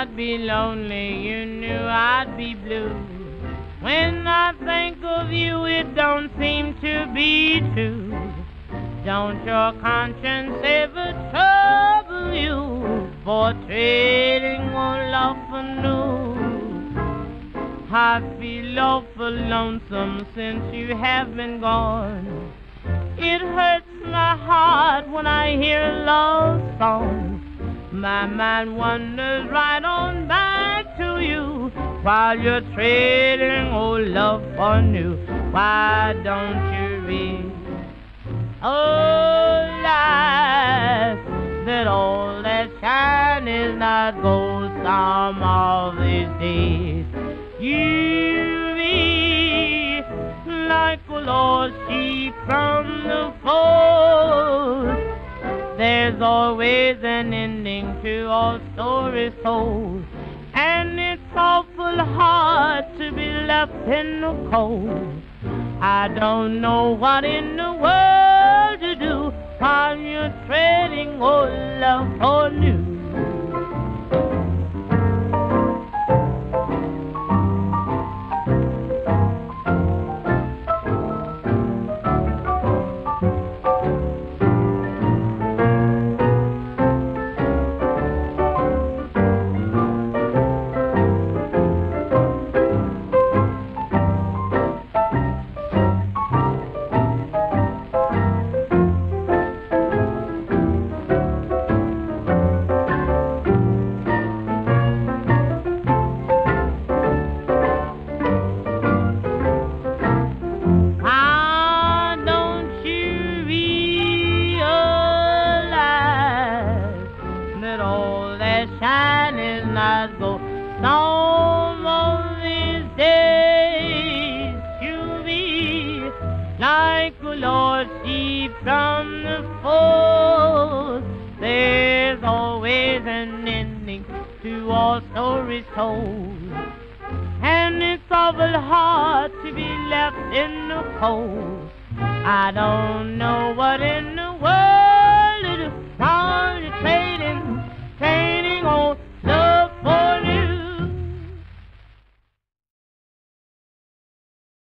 I'd be lonely, you knew I'd be blue. When I think of you, it don't seem to be true. Don't your conscience ever trouble you for trading one love for new? I feel awful lonesome since you have been gone. It hurts my heart when I hear a love song. My mind wanders right on back to you while you're trading old love for new. Why don't you read? Oh, life, that all that shine is not gold some of these days. You be like a lost sheep from the fold. There's always an ending to all stories told. And it's awful hard to be left in the cold. I don't know what in the world to do while you're trading old love for new. Shine is not gold? Some of these days you'll be like a lost sheep from the fold. There's always an ending to all stories told. And it's awful hard to be left in the cold. I don't know